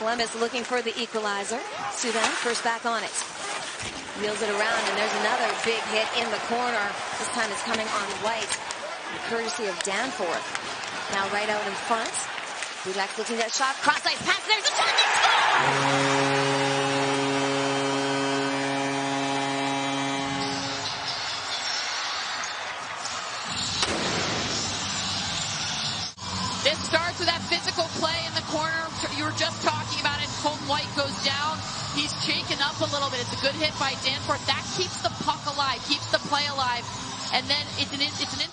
Columbus looking for the equalizer. Sudan first back on it. Wheels it around, and there's another big hit in the corner. This time it's coming on White, courtesy of Danforth. Now right out in front. Blue looking at that shot. Cross ice pass. There's a shot. It starts with that physical play in the corner. You were just talking White goes down. He's shaken up a little bit. It's a good hit by Danforth. That keeps the puck alive, keeps the play alive. And then it's an, it's an interesting